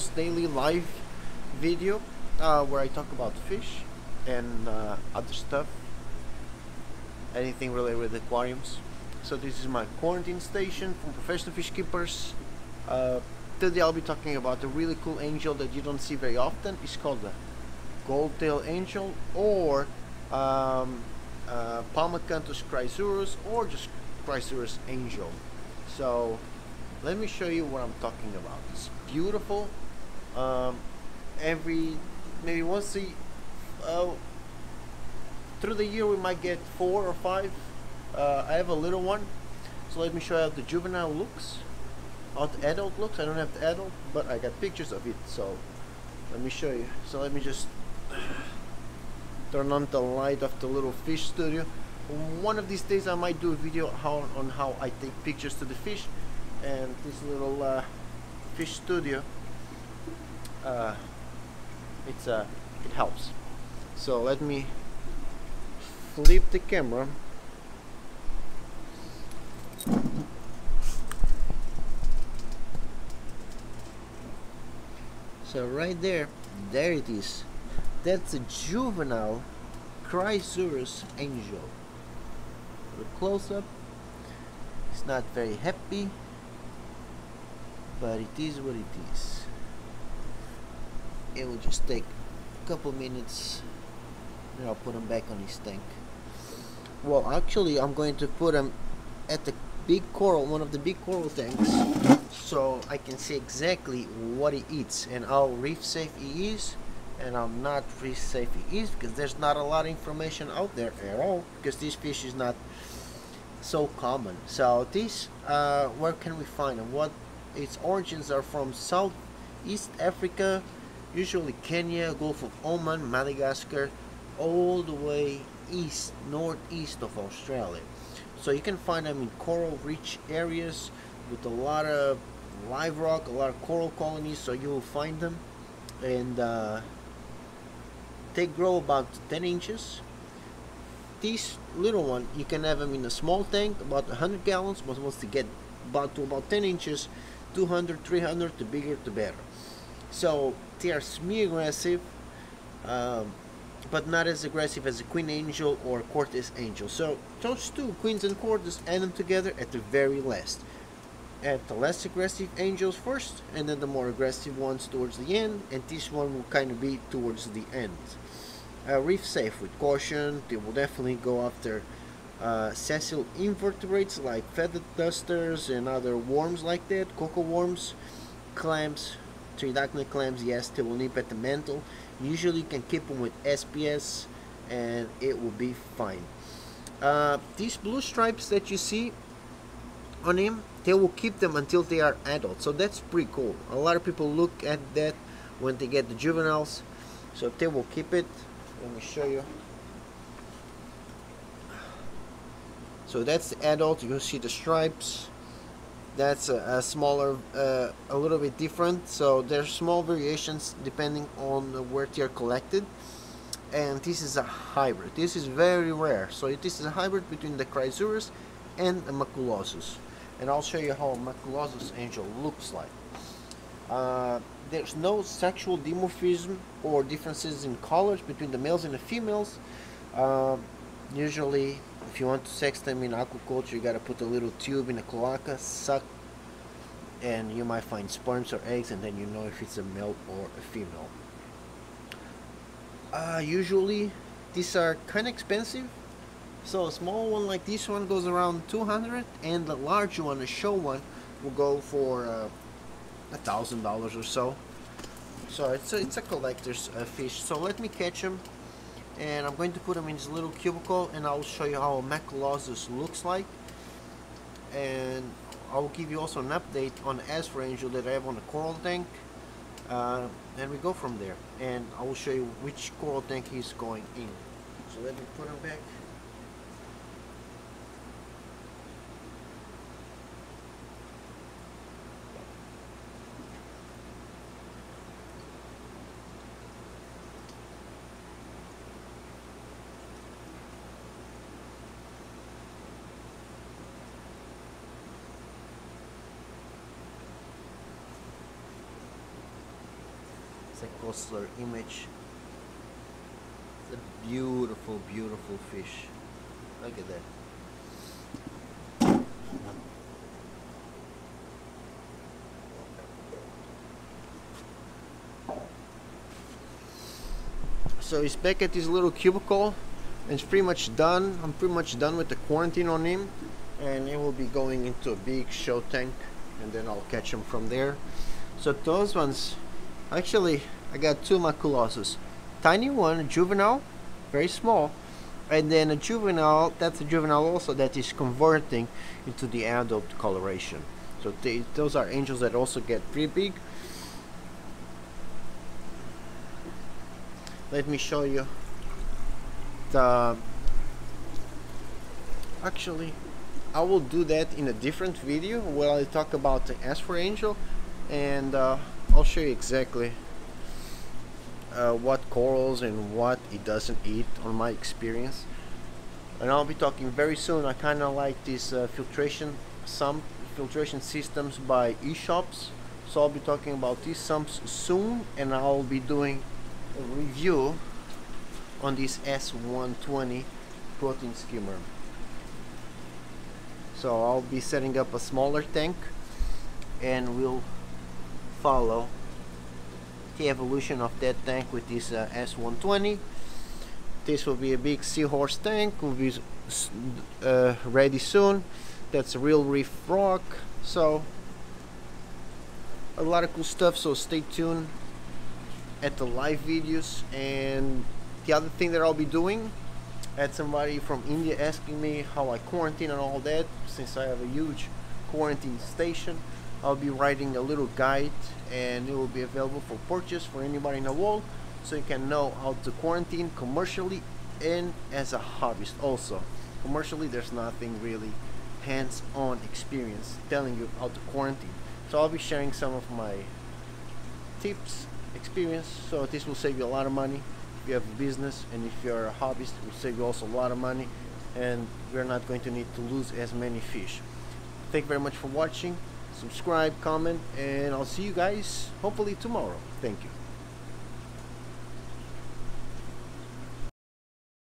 almost daily live video uh, where I talk about fish and uh, other stuff, anything related with aquariums. So this is my quarantine station from Professional Fish Keepers. Uh, today I'll be talking about a really cool angel that you don't see very often. It's called the gold tail angel or um, uh, Pomacanthus chrysurus or just chrysurus angel. So let me show you what I'm talking about. It's beautiful. Um, every maybe once a uh, through the year we might get four or five. Uh, I have a little one, so let me show you how the juvenile looks. How the adult looks. I don't have the adult, but I got pictures of it. So let me show you. So let me just turn on the light of the little fish studio. One of these days I might do a video how, on how I take pictures to the fish and this little uh, fish studio uh, it's uh, it helps. So let me flip the camera. So right there there it is. That's a juvenile Chrysurus angel. A close up it's not very happy but it is what it is it will just take a couple minutes and I'll put him back on his tank well actually I'm going to put him at the big coral one of the big coral tanks so I can see exactly what he eats and how reef safe he is and how not reef safe he is because there's not a lot of information out there at all because this fish is not so common. So this uh, where can we find them what its origins are from Southeast Africa, usually Kenya, Gulf of Oman, Madagascar, all the way east, northeast of Australia. So you can find them in coral-rich areas with a lot of live rock, a lot of coral colonies, so you will find them. And uh, they grow about 10 inches. This little one, you can have them in a small tank, about 100 gallons, but once they get about to about 10 inches, 200 300 the bigger the better so they are semi aggressive um, but not as aggressive as a queen angel or Cortez angel. So those two queens and Cortez end them together at the very last. At the less aggressive angels first and then the more aggressive ones towards the end and this one will kind of be towards the end. Uh, reef safe with caution. They will definitely go after uh, sessile invertebrates like feathered dusters and other worms like that, coco worms, clams, tridacnid clams, yes, they will nip at the mantle. Usually you can keep them with SPS and it will be fine. Uh, these blue stripes that you see on him, they will keep them until they are adult. So that's pretty cool. A lot of people look at that when they get the juveniles. So they will keep it. Let me show you. so that's the adult you see the stripes that's a, a smaller uh, a little bit different. So there's small variations depending on where they're collected. And this is a hybrid. This is very rare. So this is a hybrid between the chrysurus and the maculosus. And I'll show you how a maculosus angel looks like. Uh, there's no sexual dimorphism or differences in colors between the males and the females. Uh, usually if you want to sex them in aquaculture, you got to put a little tube in a cloaca, suck, and you might find sperms or eggs, and then you know if it's a male or a female. Uh, usually, these are kind of expensive. So a small one like this one goes around 200, and the large one, a show one, will go for uh, a thousand dollars or so. So it's a, it's a collector's uh, fish. So let me catch them and I'm going to put them in this little cubicle and I'll show you how a Maculosus looks like. And I'll give you also an update on Asfur Angel that I have on the coral tank uh, and we go from there. And I will show you which coral tank he's going in. So let me put him back It's a closer image. It's a beautiful, beautiful fish. Look at that. So he's back at his little cubicle and it's pretty much done. I'm pretty much done with the quarantine on him and he will be going into a big show tank and then I'll catch him from there. So those ones, actually I got two maculosus. Tiny one, juvenile, very small, and then a juvenile, that's a juvenile also that is converting into the adult coloration. So they, those are angels that also get pretty big. Let me show you the actually I will do that in a different video where I talk about the Asfur Angel and uh, I'll show you exactly uh, what corals and what it doesn't eat on my experience. And I'll be talking very soon. I kinda like this uh, filtration some filtration systems by Eshopps. So I'll be talking about these sumps soon and I'll be doing a review on this S120 protein skimmer. So I'll be setting up a smaller tank and we'll follow the evolution of that tank with this uh, S120 this will be a big seahorse tank will be uh, ready soon. That's a real reef rock so a lot of cool stuff so stay tuned at the live videos. And the other thing that I'll be doing had somebody from India asking me how I quarantine and all that since I have a huge quarantine station I'll be writing a little guide and it will be available for purchase for anybody in the world so you can know how to quarantine commercially and as a hobbyist also. Commercially there's nothing really hands-on experience telling you how to quarantine. So I'll be sharing some of my tips experience so this will save you a lot of money. If you have a business and if you're a hobbyist it will save you also a lot of money and we're not going to need to lose as many fish. Thank you very much for watching subscribe comment and I'll see you guys hopefully tomorrow. Thank you